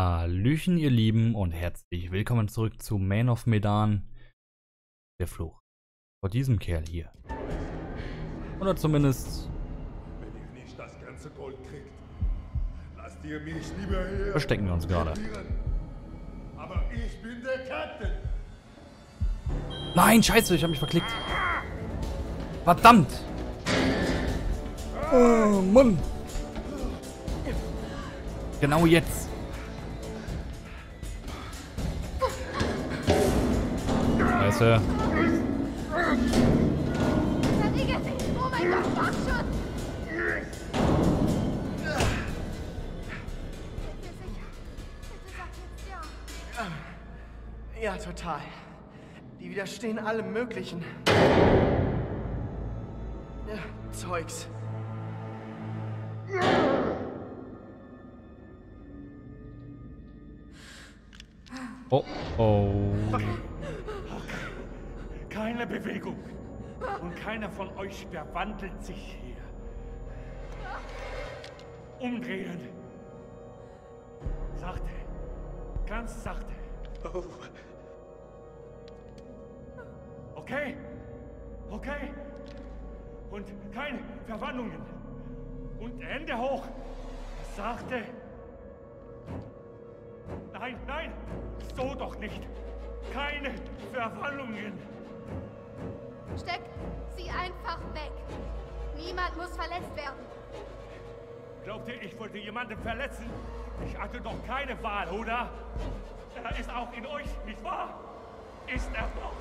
Hallöchen, ihr Lieben, und herzlich willkommen zurück zu Man of Medan, der Fluch. Vor diesem Kerl hier. Oder zumindest Wenn ihr nicht das ganze Gold kriegt, lasst ihr mich lieber hier. verstecken wir uns gerade. Aber ich bin der Captain. Nein, scheiße, ich habe mich verklickt. Verdammt! Oh, Mann! Genau jetzt. Ja. Ja, total. Die widerstehen allem Möglichen. Ja, Zeugs. Oh, oh. Bewegung. Und keiner von euch verwandelt sich hier. Umdrehen. Sachte. Ganz sachte. Okay. Okay. Und keine Verwandlungen. Und Hände hoch. Sachte. Nein, nein. So doch nicht. Keine Verwandlungen. Steck sie einfach weg. Niemand muss verletzt werden. Glaubt ihr, ich wollte jemanden verletzen? Ich hatte doch keine Wahl, oder? Er ist auch in euch, nicht wahr? Ist er doch.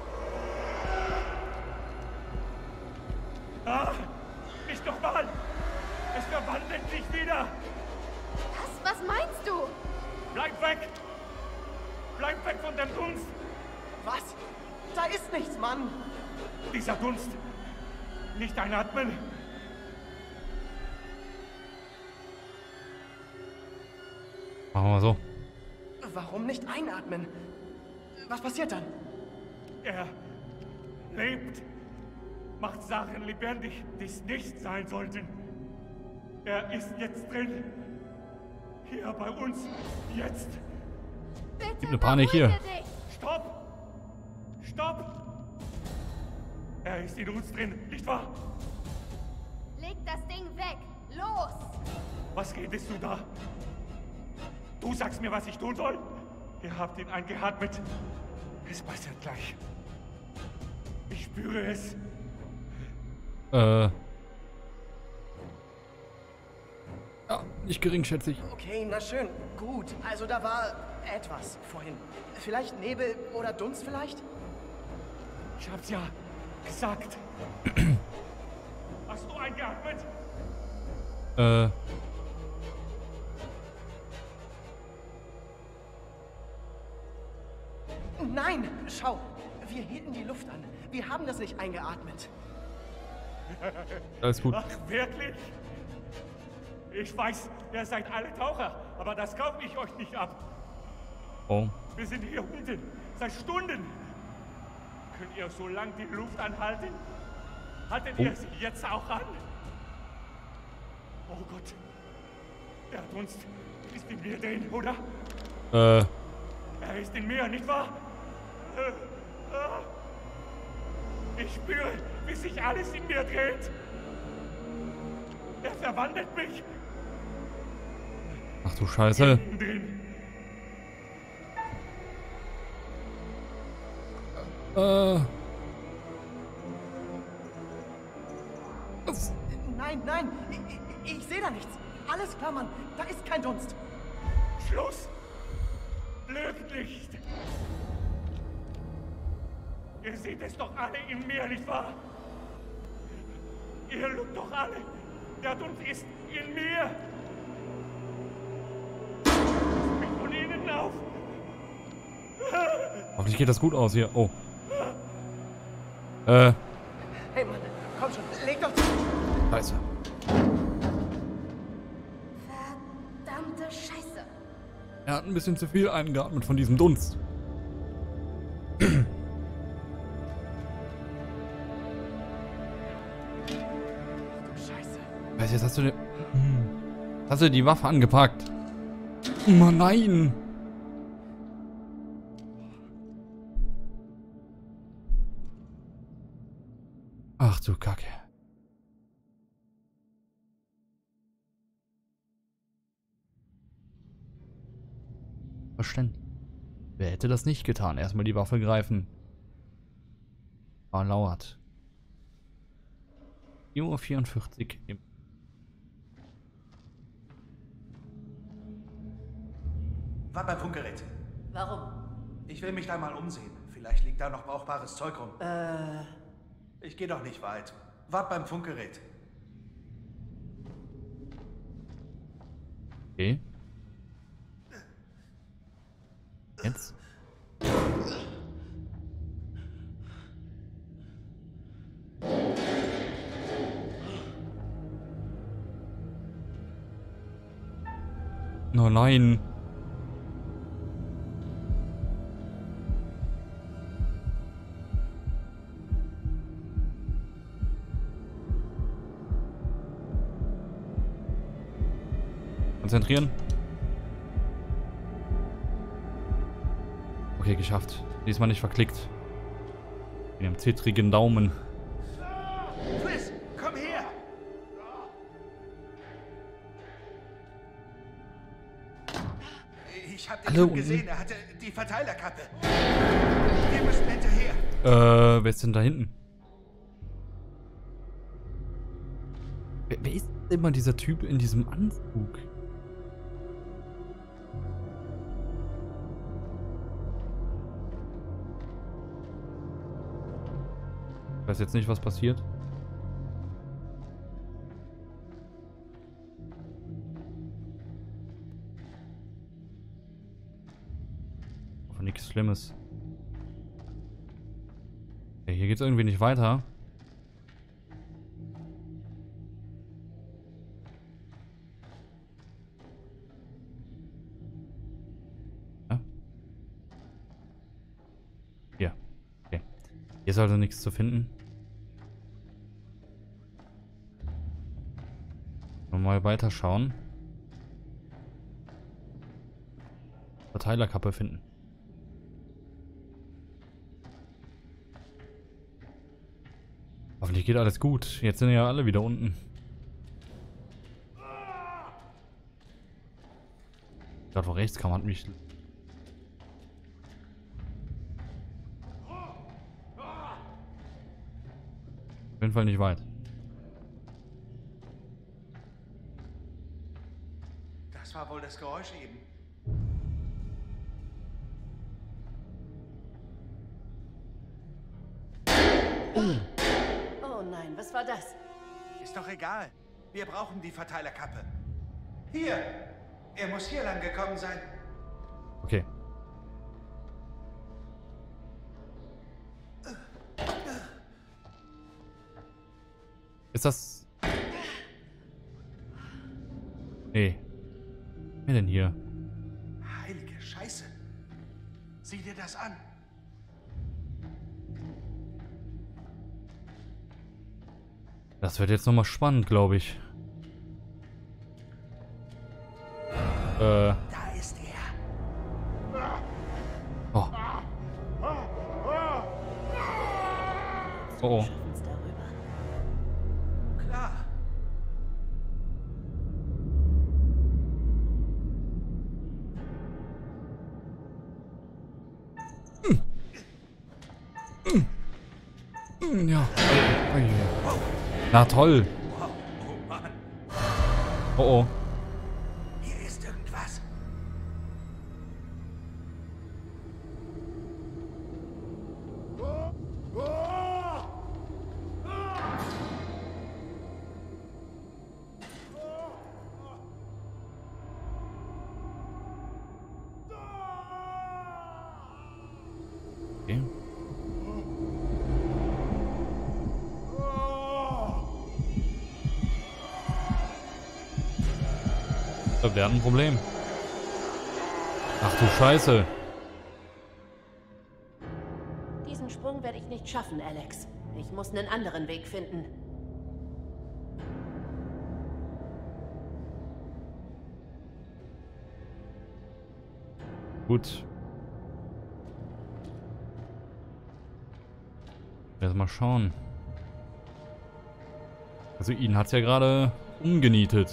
Ah, nicht nochmal! Es verwandelt sich wieder! Was? Was meinst du? Bleibt weg! Bleibt weg von dem Dunst! Was? Da ist nichts, Mann. Dieser Dunst! Nicht einatmen! Machen wir so. Warum nicht einatmen? Was passiert dann? Er lebt, macht Sachen lebendig, die es nicht sein sollten. Er ist jetzt drin. Hier bei uns. Jetzt. Bitte Gibt eine Panik hier. dich. Stopp! Stopp! Er ist in uns drin, nicht wahr? Leg das Ding weg. Los! Was redest du da? Du sagst mir, was ich tun soll? Ihr habt ihn eingeatmet. Es passiert gleich. Ich spüre es. Äh. Ja, nicht geringschätzig. Okay, na schön. Gut. Also da war etwas vorhin. Vielleicht Nebel oder Dunst vielleicht? Ich hab's ja gesagt. Hast du eingeatmet? Äh. Nein, schau. Wir hielten die Luft an. Wir haben das nicht eingeatmet. Alles gut. Ach, wirklich? Ich weiß, ihr seid alle Taucher, aber das kaufe ich euch nicht ab. Oh. Wir sind hier unten, seit Stunden. Könnt ihr so lange die Luft anhalten? Haltet ihr sie jetzt auch an? Oh Gott. Der Dunst ist in mir drin, oder? Äh. Er ist in mir, nicht wahr? Äh, ah. Ich spüre, wie sich alles in mir dreht. Er verwandelt mich Ach du Scheiße. drin. Äh. Nein, nein. Ich, ich, ich sehe da nichts. Alles klar, Mann. Da ist kein Dunst. Schluss! Lügt nicht! Ihr seht es doch alle in mir, nicht wahr? Ihr lügt doch alle! Der Dunst ist in mir! Passt mich von innen auf! Hoffentlich geht das gut aus hier. Oh. Äh. Hey, Mann. Komm schon. Leg doch zu. Scheiße. Verdammte Scheiße. Er hat ein bisschen zu viel eingeatmet von diesem Dunst. Scheiße. Weißt du, jetzt hast du, den, Hm. hast du die Waffe angepackt. Oh nein. Ach du Kacke. Verständlich. Wer hätte das nicht getan? Erstmal die Waffe greifen. Erlauert. 4.44 Uhr im Warte beim Funkgerät. Warum? Ich will mich da mal umsehen. Vielleicht liegt da noch brauchbares Zeug rum. Äh. Ich gehe doch nicht weit. Wart beim Funkgerät. Okay. Jetzt? Oh nein. Konzentrieren. Okay, geschafft. Diesmal nicht verklickt. Mit einem zittrigen Daumen. Chris, komm her! Ich hab den unten. gesehen, er hatte die Verteilerkappe. Wir müssen hinterher. Äh, wer ist denn da hinten? Wer, wer ist immer dieser Typ in diesem Anzug? Ich weiß jetzt nicht, was passiert. Nichts Schlimmes. Okay, hier geht's irgendwie nicht weiter. Ist also nichts zu finden. Mal weiterschauen. Verteilerkappe finden. Hoffentlich geht alles gut. Jetzt sind ja alle wieder unten. Da wo rechts kam, hat mich... jeden Fall nicht weit. Das war wohl das Geräusch eben. Oh nein, was war das? Ist doch egal. Wir brauchen die Verteilerkappe. Hier! Er muss hier lang gekommen sein. Ist das... Nee. Wer denn hier? Heilige Scheiße. Sieh dir das an. Das wird jetzt nochmal spannend, glaube ich. Äh, Da ist er. oh. Oh, oh. Na toll. Oh. Oh, ein Problem. Ach du Scheiße. Diesen Sprung werde ich nicht schaffen, Alex. Ich muss einen anderen Weg finden. Gut. Erst mal schauen. Also ihn hat es ja gerade umgenietet.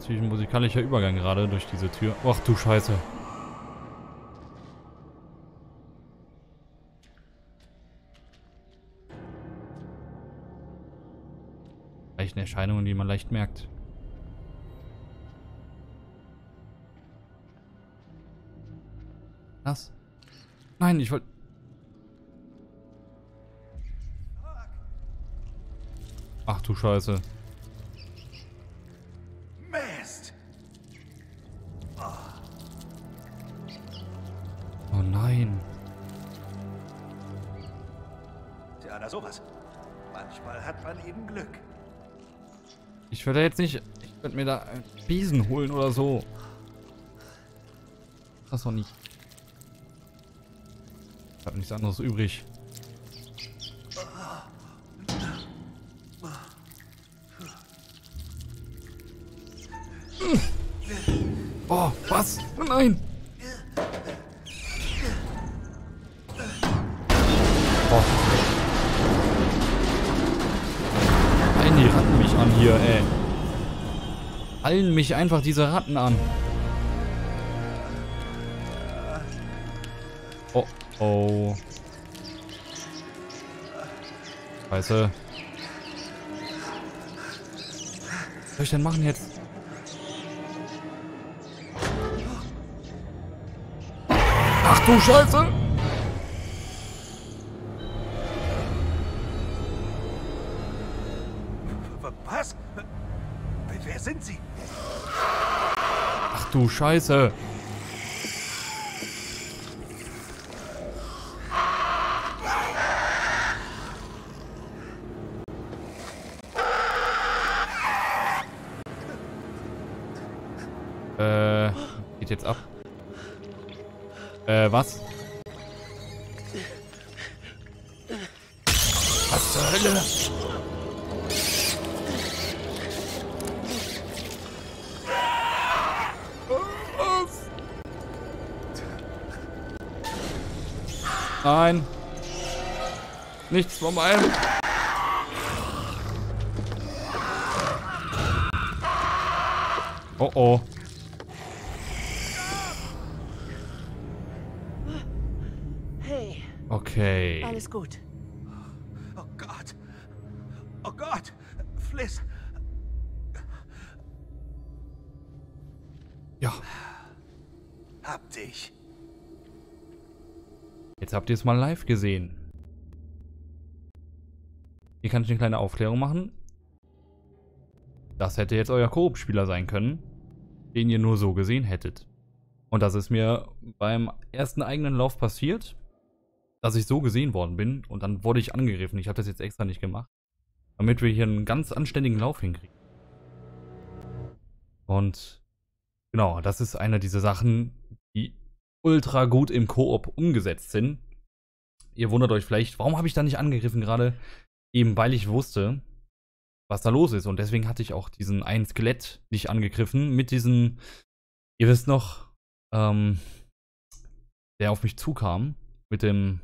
Natürlich ein musikalischer Übergang gerade durch diese Tür. Ach du Scheiße. Vielleicht eine Erscheinung, die man leicht merkt. Was? Nein, ich wollte... Ach du Scheiße. Ich werde jetzt nicht... Ich werde mir da einen Besen holen oder so. Das doch nicht. Ich habe nichts anderes übrig. Oh, was? Nein! Ey. Allen mich einfach diese Ratten an. Oh, oh. Scheiße. Was soll ich denn machen jetzt? Ach du Scheiße! Was? Sind Sie? Ach du Scheiße! Nichts von allem. Oh oh. Hey, Okay. alles gut. Oh Gott. Oh Gott. Fliss. Ja. Hab dich. Jetzt habt ihr es mal live gesehen. Hier kann ich eine kleine Aufklärung machen. Das hätte jetzt euer Koop-Spieler sein können, den ihr nur so gesehen hättet. Und das ist mir beim ersten eigenen Lauf passiert, dass ich so gesehen worden bin und dann wurde ich angegriffen. Ich habe das jetzt extra nicht gemacht, damit wir hier einen ganz anständigen Lauf hinkriegen. Und genau, das ist eine dieser Sachen, die ultra gut im Koop umgesetzt sind. Ihr wundert euch vielleicht, warum habe ich da nicht angegriffen gerade? Eben weil ich wusste, was da los ist. Und deswegen hatte ich auch diesen einen Skelett nicht angegriffen mit diesen, ihr wisst noch, ähm, der auf mich zukam, mit dem,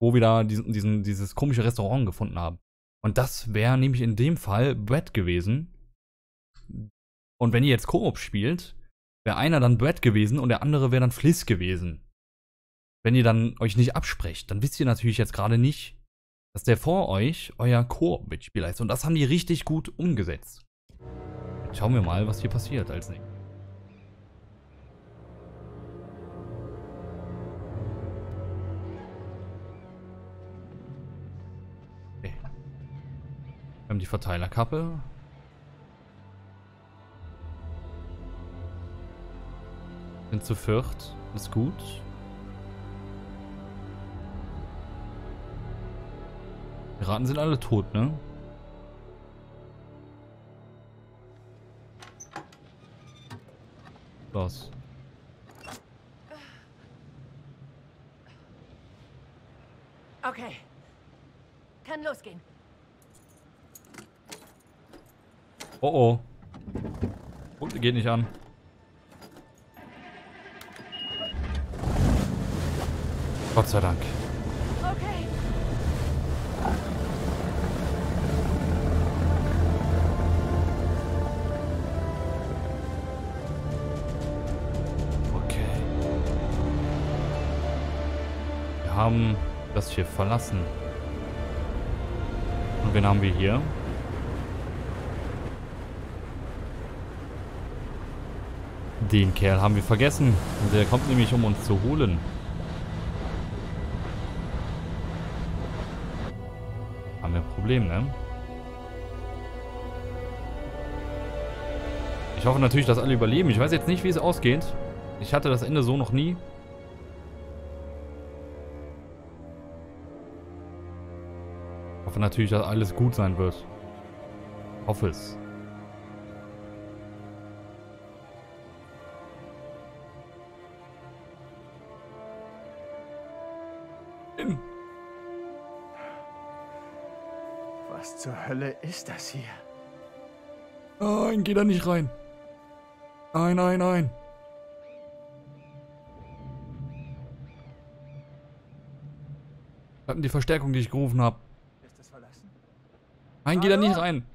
wo wir da diesen, diesen, dieses komische Restaurant gefunden haben. Und das wäre nämlich in dem Fall Brett gewesen. Und wenn ihr jetzt Koop spielt, wäre einer dann Brett gewesen und der andere wäre dann Fliss gewesen. Wenn ihr dann euch nicht absprecht, dann wisst ihr natürlich jetzt gerade nicht, dass der vor euch euer Koop-Mitspieler ist. Und das haben die richtig gut umgesetzt. Schauen wir mal, was hier passiert als nächstes. Okay. Wir haben die Verteilerkappe. Sind zu viert. Ist gut. Die Raten sind alle tot, ne? Los. Okay. Kann losgehen. Oh oh. Und geht nicht an. Gott sei Dank. Haben das Schiff verlassen. Und wen haben wir hier? Den Kerl haben wir vergessen. Der kommt nämlich, um uns zu holen. Haben wir ein Problem, ne? Ich hoffe natürlich, dass alle überleben. Ich weiß jetzt nicht, wie es ausgeht. Ich hatte das Ende so noch nie. Hoffe natürlich, dass alles gut sein wird. Ich hoffe es. Was zur Hölle ist das hier? Nein, geh da nicht rein. Nein, nein, nein. Hatten die Verstärkung, die ich gerufen habe. Nein, geh da nicht rein.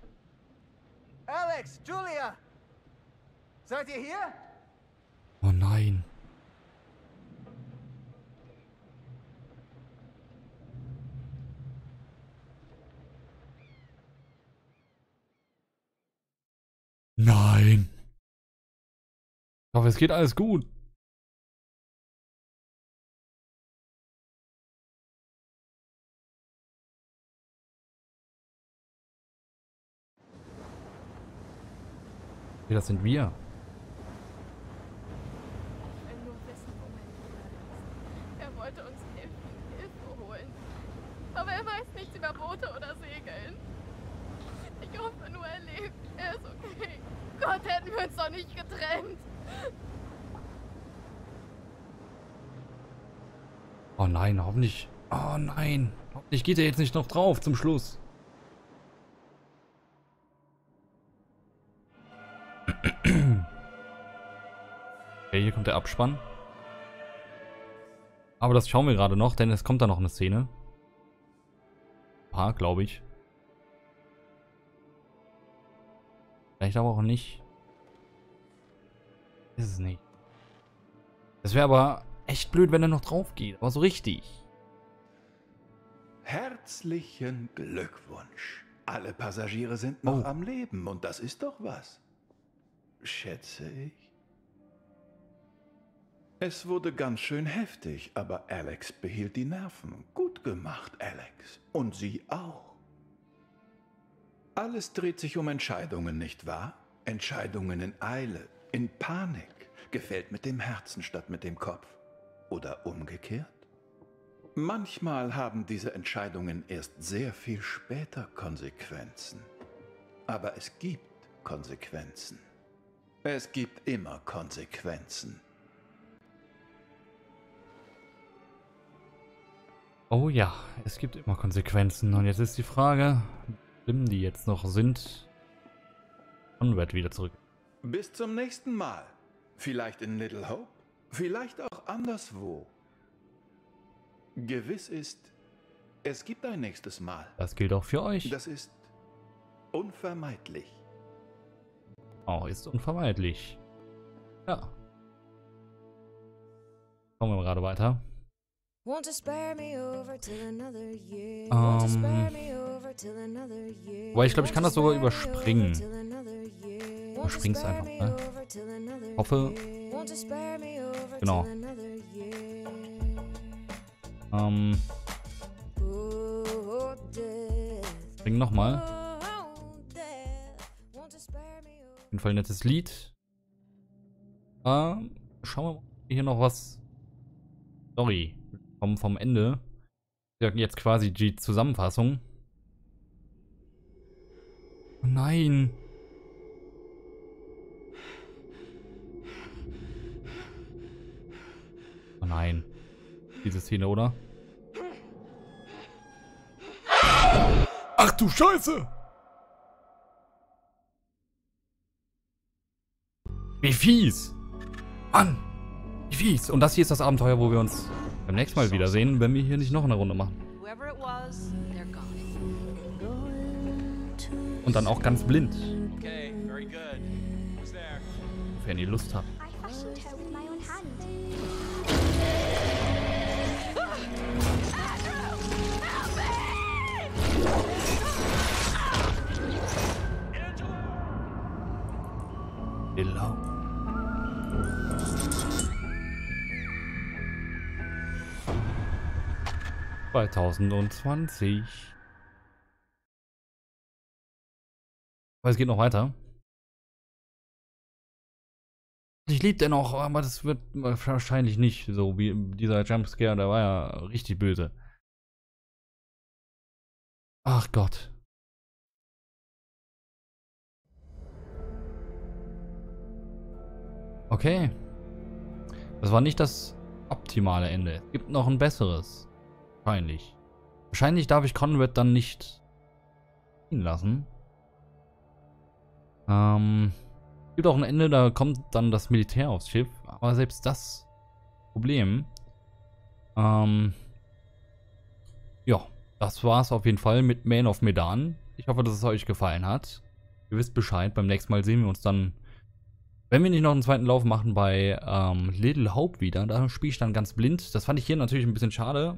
Alex, Julia! Seid ihr hier? Oh nein. Nein. Ich hoffe, es geht alles gut. Okay, das sind wir. Er wollte uns Hilfe holen. Aber er weiß nichts über Boote oder Segeln. Ich hoffe nur, er lebt. Er ist okay. Gott, hätten wir uns doch nicht getrennt. Oh nein, hoffentlich. Oh nein. Hoffentlich geht er jetzt nicht noch drauf zum Schluss. Okay, hier kommt der Abspann. Aber das schauen wir gerade noch, denn es kommt da noch eine Szene. Ein paar, glaube ich. Vielleicht aber auch nicht. Ist es nicht. Es wäre aber echt blöd, wenn er noch drauf geht. Aber so richtig. Herzlichen Glückwunsch. Alle Passagiere sind noch Oh. am Leben und das ist doch was. Schätze ich. Es wurde ganz schön heftig, aber Alex behielt die Nerven. Gut gemacht, Alex. Und sie auch. Alles dreht sich um Entscheidungen, nicht wahr? Entscheidungen in Eile, in Panik, gefällt mit dem Herzen statt mit dem Kopf. Oder umgekehrt? Manchmal haben diese Entscheidungen erst sehr viel später Konsequenzen. Aber es gibt Konsequenzen. Es gibt immer Konsequenzen. Oh ja, es gibt immer Konsequenzen. Und jetzt ist die Frage, schlimm die jetzt noch sind. Conrad wieder zurück. Bis zum nächsten Mal. Vielleicht in Little Hope, vielleicht auch anderswo. Gewiss ist, es gibt ein nächstes Mal. Das gilt auch für euch. Das ist unvermeidlich. Auch ist unvermeidlich. Ja. Kommen wir gerade weiter. Won't you spare me over till another year? Ähm, Won't you spare me over till another year? Wobei ich glaube, ich kann das sogar überspringen. Überspring's spare einfach, ne? Hoffe. Genau. Ähm, Oh, springen nochmal. Oh, Auf jeden Fall ein nettes Lied. Ähm, schauen wir mal, ob wir hier noch was. Sorry. Vom, vom Ende. Jetzt quasi die Zusammenfassung. Oh nein. Oh nein. Diese Szene, oder? Ach du Scheiße! Wie fies! Mann! Wie fies! Und das hier ist das Abenteuer, wo wir uns beim nächsten Mal wiedersehen, wenn wir hier nicht noch eine Runde machen. Und dann auch ganz blind, Okay, very good. Who's there? wenn ihr Lust habt. ...2020. Aber es geht noch weiter. Ich lieb den auch, aber das wird wahrscheinlich nicht so wie dieser Jumpscare, der war ja richtig böse. Ach Gott. Okay. Das war nicht das optimale Ende. Es gibt noch ein besseres. Wahrscheinlich. Wahrscheinlich darf ich Conrad dann nicht ihn lassen. Ähm, gibt auch ein Ende, da kommt dann das Militär aufs Schiff. Aber selbst das Problem. Ähm, ja, das war's auf jeden Fall mit Man of Medan. Ich hoffe, dass es euch gefallen hat. Ihr wisst Bescheid. Beim nächsten Mal sehen wir uns dann, wenn wir nicht noch einen zweiten Lauf machen, bei ähm, Little Hope wieder. Da spiele ich dann ganz blind. Das fand ich hier natürlich ein bisschen schade.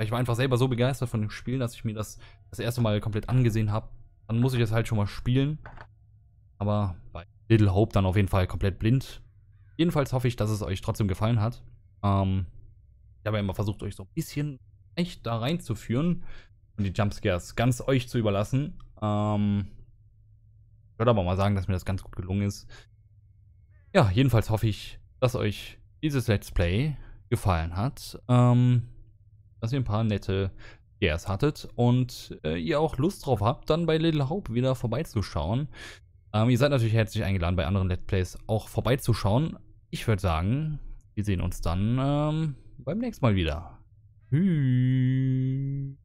Ich war einfach selber so begeistert von dem Spiel, dass ich mir das das erste Mal komplett angesehen habe. Dann muss ich es halt schon mal spielen. Aber bei Little Hope dann auf jeden Fall komplett blind. Jedenfalls hoffe ich, dass es euch trotzdem gefallen hat. Ähm, ich habe ja immer versucht, euch so ein bisschen echt da reinzuführen und die Jumpscares ganz euch zu überlassen. Ähm, ich würde aber mal sagen, dass mir das ganz gut gelungen ist. Ja, jedenfalls hoffe ich, dass euch dieses Let's Play gefallen hat. Ähm, dass ihr ein paar nette Scares hattet und äh, ihr auch Lust drauf habt, dann bei Little Hope wieder vorbeizuschauen. Ähm, ihr seid natürlich herzlich eingeladen, bei anderen Let's Plays auch vorbeizuschauen. Ich würde sagen, wir sehen uns dann ähm, beim nächsten Mal wieder. Tschüss.